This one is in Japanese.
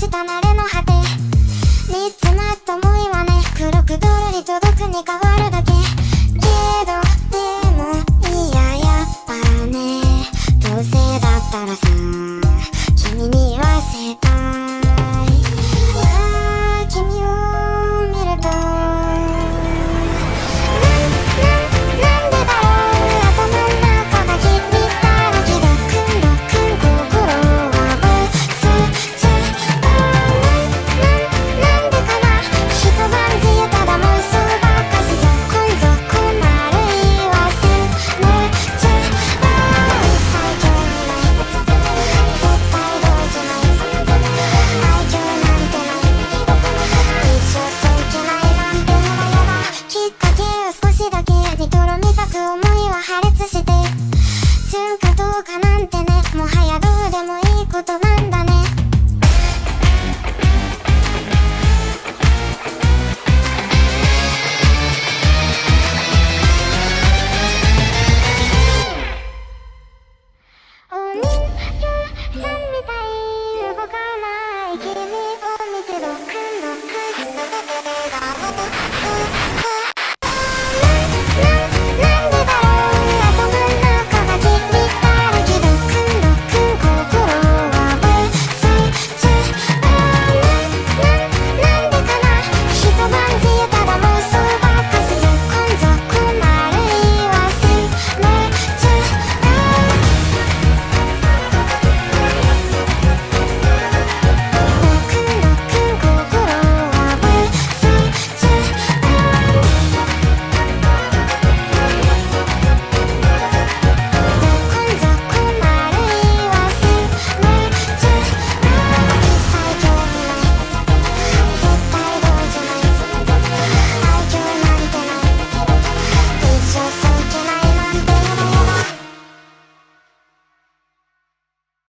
した慣れの果て。三つなともいわね黒くどろり届くに変わるだけ。けどでもいややっぱねどうせだったらさ。